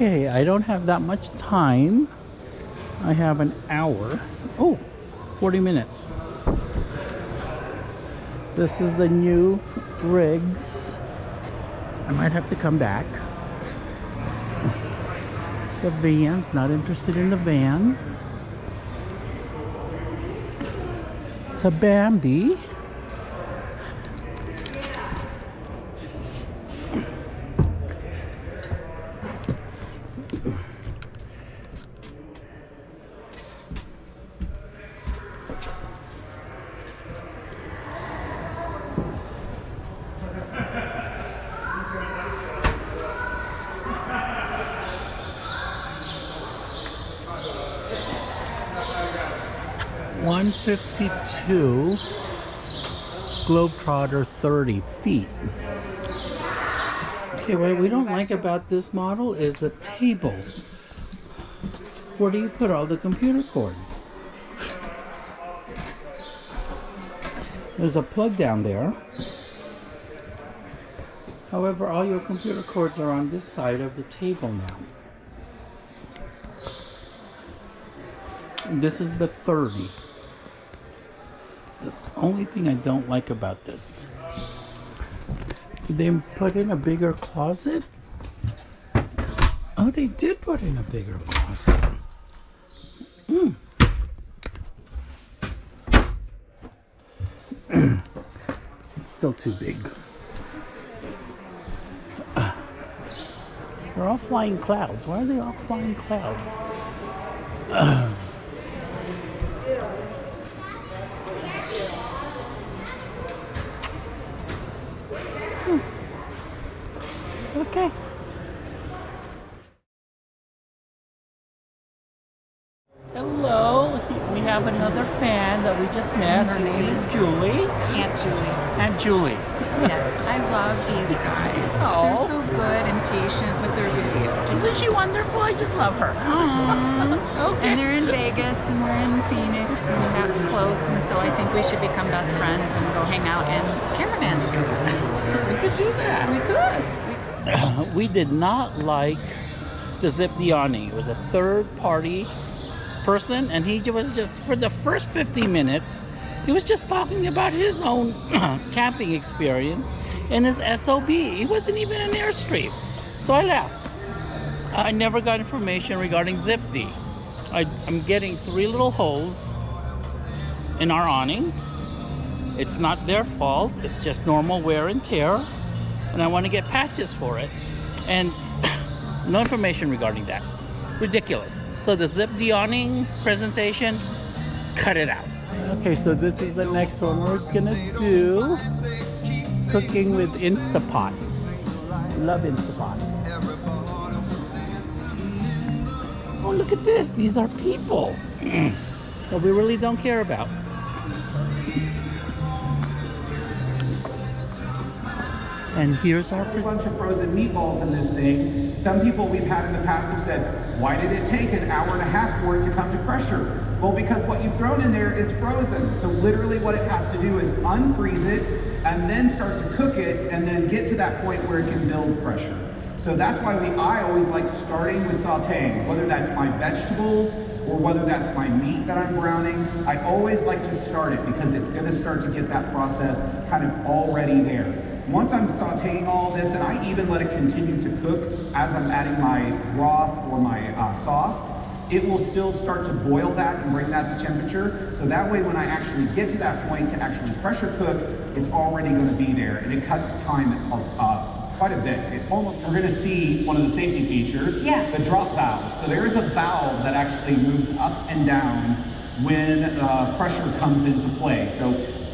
Okay, I don't have that much time. I have an hour. Oh, 40 minutes. This is the new rigs. I might have to come back. The vans, not interested in the vans. It's a Bambi. One fifty-two. Globetrotter thirty feet. Okay, what we don't like about this model is the table. Where do you put all the computer cords? There's a plug down there. However, all your computer cords are on this side of the table now. This is the 30. Only thing I don't like about this. Did they put in a bigger closet? Oh, they did put in a bigger closet. Mm. it's still too big. Uh, they're all flying clouds. Why are they all flying clouds? Uh, Okay. Hello, we have another fan that we just met. Her name is Julie. Aunt Julie. Aunt Julie. Yes, I love these guys. Oh. They're so good and patient with their videos. Isn't she wonderful? I just love her. Okay. And they're in Vegas and we're in Phoenix and that's close and so I think we should become best friends and go hang out and cameraman together. We could do that. We could. We could. we did not like the Zip Dee awning. It was a third party person, and he was just for the first 15 minutes, he was just talking about his own camping experience and his SOB. He wasn't even an airstream. So I left. I never got information regarding Zip Dee. I, I'm getting three little holes in our awning. It's not their fault, it's just normal wear and tear and I want to get patches for it. And no information regarding that. Ridiculous. So the Zip Dee awning presentation, cut it out. Okay, so this is the next one we're gonna do. Cooking with Instapot. Love Instapot. Oh, look at this. These are people that we really don't care about. And here's our a bunch of frozen meatballs in this thing. Some people we've had in the past have said, why did it take an hour and a half for it to come to pressure? Well, because what you've thrown in there is frozen. So literally what it has to do is unfreeze it and then start to cook it and then get to that point where it can build pressure. So that's why we, I always like starting with sauteing, whether that's my vegetables or whether that's my meat that I'm browning. I always like to start it because it's gonna start to get that process kind of already there. Once I'm sauteing all this, and I even let it continue to cook as I'm adding my broth or my uh, sauce, it will still start to boil that and bring that to temperature. So that way when I actually get to that point to actually pressure cook, it's already gonna be there and it cuts time uh, quite a bit. It almost, we're gonna see one of the safety features, Yeah. the drop valve. So there is a valve that actually moves up and down when uh, pressure comes into play. So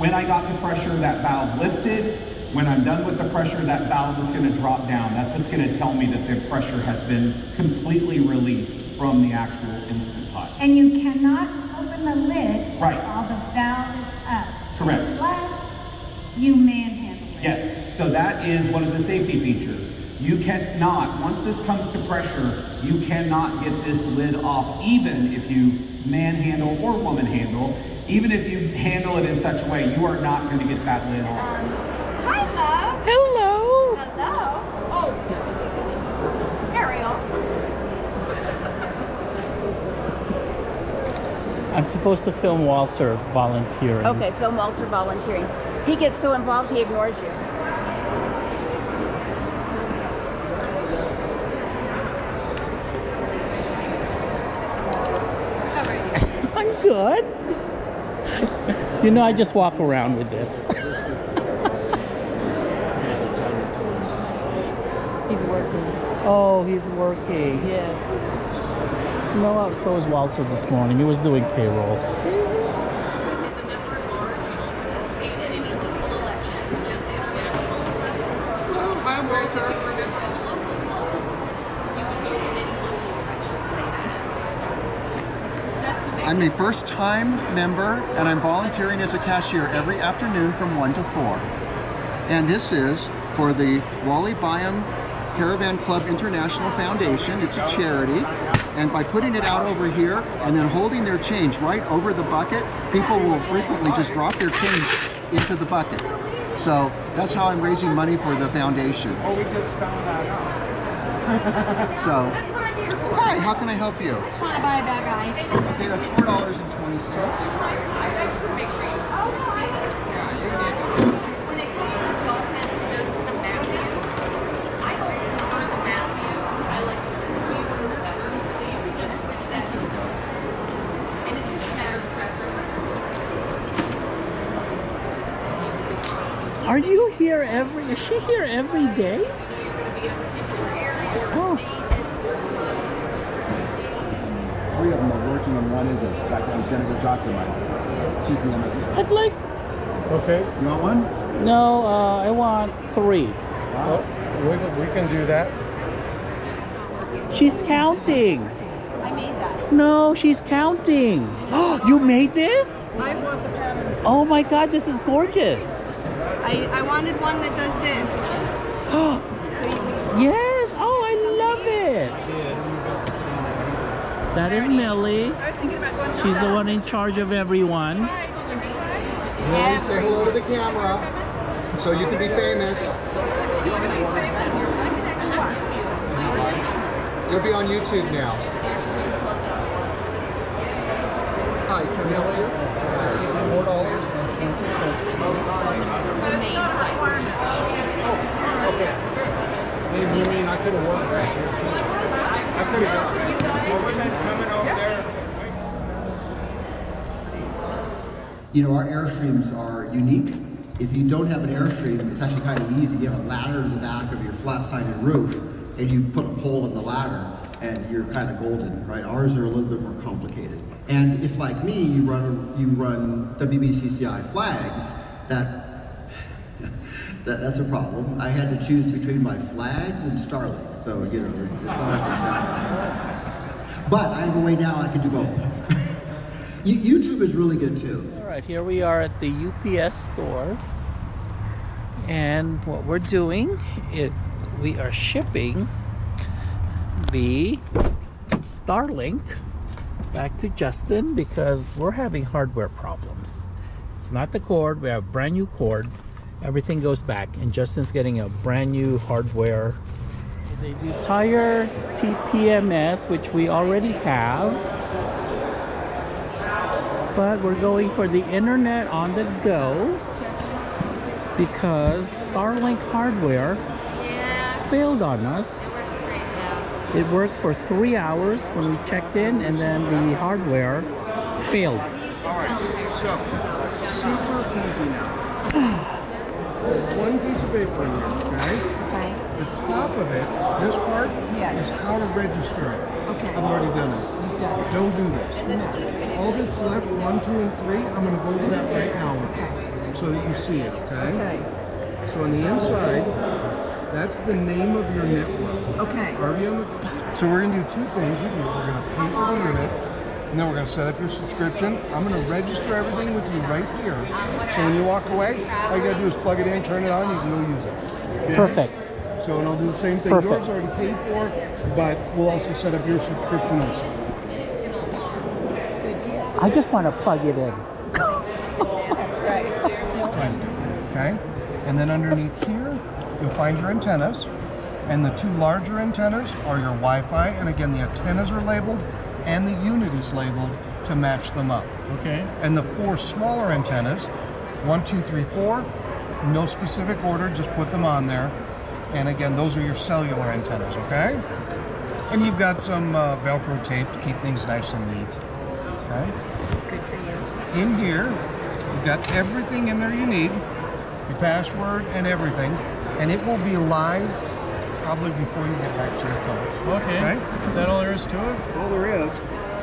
when I got to pressure, that valve lifted. When I'm done with the pressure, that valve is gonna drop down. That's what's gonna tell me that the pressure has been completely released from the actual Instant Pot. And you cannot open the lid Right. while the valve is up. Correct. Unless you manhandle it. Yes, so that is one of the safety features. You cannot, once this comes to pressure, you cannot get this lid off even if you manhandle or woman handle. Even if you handle it in such a way, you are not gonna get that lid off. Um, hi, love. Hello. Hello. Oh, I'm supposed to film Walter volunteering. Okay, film Walter volunteering. He gets so involved he ignores you. I'm good. you know, I just walk around with this. He's working. oh, he's working. Yeah. Know? So was Walter this morning. He was doing payroll. I'm a first time member and I'm volunteering as a cashier every afternoon from 1 to 4. And this is for the Wally Byam Caravan Club International Foundation. It's a charity. And by putting it out over here and then holding their change right over the bucket, people will frequently just drop their change into the bucket. So that's how I'm raising money for the foundation. Oh, we just found that. so, hi, how can I help you? Just want to buy a bag of ice. Okay, that's $4.20. Are you here every? Is she here every day? You know you're going to be in a particular area or Oh. Three of them are working and one isn't. In fact, I was gonna go talk to my GPM. I said, I'd like. Okay, you want one? No, uh, I want three. well, we, can- we can do that. She's counting. I made that. No, she's counting. Oh, you made this? I want the pattern. Oh my God, this is gorgeous. I, I wanted one that does this. Oh, So yes. Oh, I love it. That is Millie. I was thinking about going to She's the one in charge of everyone. Millie, say hello to the camera so you can be famous. You'll be on YouTube now. Hi, can I help you? Four dollars and twenty cents, please. Hey, you mean I could have worked right here too? I could have. coming over there. You know, our Airstreams are unique. If you don't have an Airstream, it's actually kind of easy. You have a ladder in the back of your flat-sided roof, and you put a pole in the ladder, and you're kind of golden, right? Ours are a little bit more complicated. And if, like me, you run you run WBCCI flags, that that, that's a problem. I had to choose between my flags and Starlink, so you know, it's, it's always a challenge. But I have a way now I can do both. YouTube is really good too. All right, here we are at the UPS store. And what we're doing is we are shipping the Starlink back to Justin because we're having hardware problems. It's not the cord, we have a brand new cord. Everything goes back and Justin's getting a brand new hardware. They do tire TPMS, which we already have but we're going for the internet on the go because Starlink hardware Yeah, failed on us. it works great now. It worked for three hours when we checked in, and then the hardware failed. All right, So, super easy now. One piece of paper in here, okay? Okay. The top of it, this part, Yes. is how to register it. Okay. I've already done it. You've done it. Don't do this. All that's left, one, two, and three, I'm gonna go over that right now with you, so that you see it, okay? Okay. So on the inside, that's the name of your network. Okay. Are we on the? So we're gonna do two things with you. We're gonna pay for the unit, and then we're gonna set up your subscription. I'm gonna register everything with you right here. So when you walk away, all you gotta do is plug it in, turn it on, and you can go use it. Okay? Perfect. So and I'll do the same thing. Perfect. Yours already paid for, but we'll also set up your subscription also. I just want to plug it in. Okay? And then underneath here, you'll find your antennas. And the two larger antennas are your Wi-Fi. And again, the antennas are labeled and the unit is labeled to match them up. Okay. And the four smaller antennas, one, two, three, four, no specific order, just put them on there. And again, those are your cellular antennas, okay? And you've got some uh, Velcro tape to keep things nice and neat. Okay? Good for you. In here, you've got everything in there you need, your password and everything, and it will be live probably before you get back to your coach. Okay. Is that all there is to it? That's all there is.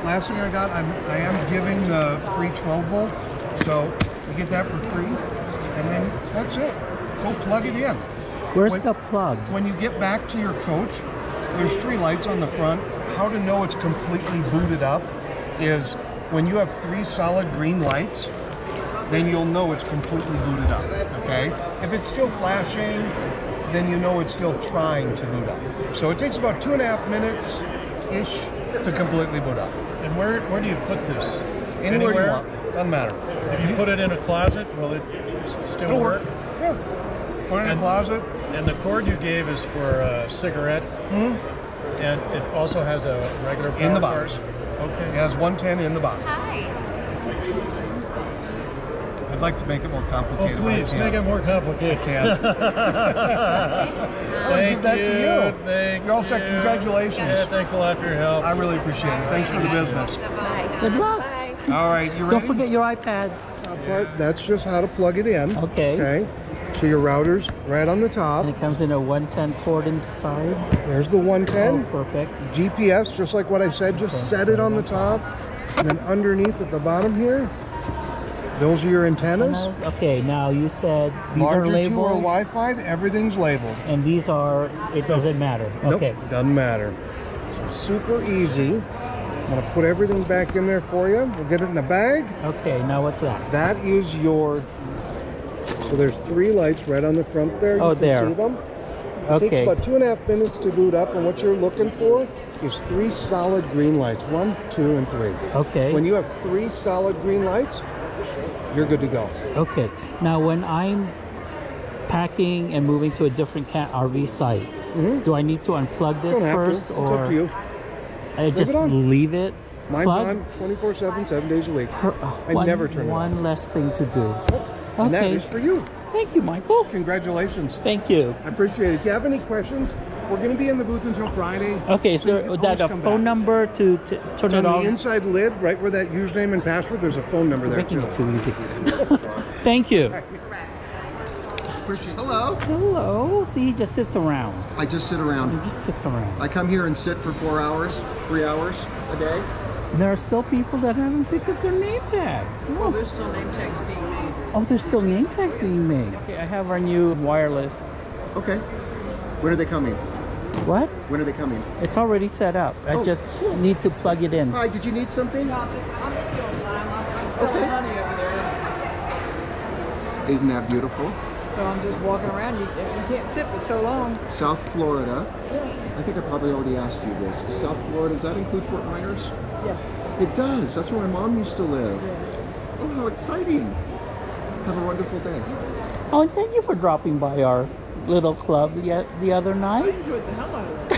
Last thing I got, I'm, I am giving the free 12 volt, so you get that for free, and then that's it. Go plug it in. Where's When- the plug? When you get back to your coach, there's three lights on the front. How to know it's completely booted up is when you have three solid green lights, then you'll know it's completely booted up. Okay? If it's still flashing, then you know it's still trying to boot up. So it takes about two and a half minutes ish to completely boot up. And where where do you put this? Anywhere, you want. Doesn't matter. If you put it in a closet, will it still It'll work? work. Yeah. Put it in a closet. And the cord you gave is for a cigarette, hmm? and it also has a regular In the box. cord? It has 110 in the box. Hi. I'd like to make it more Oh, complicated. but I please make it more complicated. can't. I'll Thank give that you. to you. Thank You're all set. you. Congratulations. Yeah, thanks a lot for your help. I really appreciate it. Thanks for the business. Good luck. All right, you ready? Don't forget your iPad. Part- That's just how to plug it in. Okay. Okay. So your router's right on the top. And it comes in a 110 port inside. There's the Oh, 110. perfect. GPS, just like what I said, just set it on the top. And then underneath at the bottom here, those are your antennas. Antennas. Okay, now you said these Larger are two labeled. are Wi-Fi, everything's labeled. And these are, it doesn't matter. Okay. Doesn't matter. So super easy. I'm gonna put everything back in there for you. We'll get it in a bag. Okay, now what's that? That is your. So there's three lights right on the front there. Oh, you can there. See them. It Okay. takes about two and a half minutes to boot up, and what you're looking for is three solid green lights. One, two, and three. Okay. When you have three solid green lights, you're good to go. Okay. Now, when I'm packing and moving to a different cat RV site, do I need to unplug this Mm-hmm. First, or It's up to you. I just it leave it Mine's plugged? on 24/7, seven days a week. Per- oh, I one- never turn it off. One less thing to do. And that Okay. is for you. Thank you, Michael. Congratulations. Thank you. I appreciate it. If you have any questions, we're going to be in the booth until Friday. Okay, is So you there that a phone back. number to, to turn It's it on on? the inside lid, right where that username and password, there's a phone number there Making too. it too easy. Thank you. Hello. Hello. See, he just sits around. I just sit around. He around. just sits around. I come here and sit for four hours, three hours a day. And there are still people that haven't picked up their name tags. Well, there's still name tags being made. Oh, there's still name tags being made. Okay, I have our new wireless. Okay. When are they coming? What? When are they coming? It's already set up. I Oh, just need to plug it in. Hi, did you need something? No, I'm just, I'm just killing time. I'm, I'm selling Okay. honey over there. Isn't that beautiful? So I'm just walking around. You, you can't sit for so long. South Florida. Yeah. I think I probably already asked you this. Does South Florida, does that include Fort Myers? Yes. It does. That's where my mom used to live. Oh, how exciting. Have a wonderful day. Oh, and thank you for dropping by our little club the, the other I night. enjoyed the hell out of that.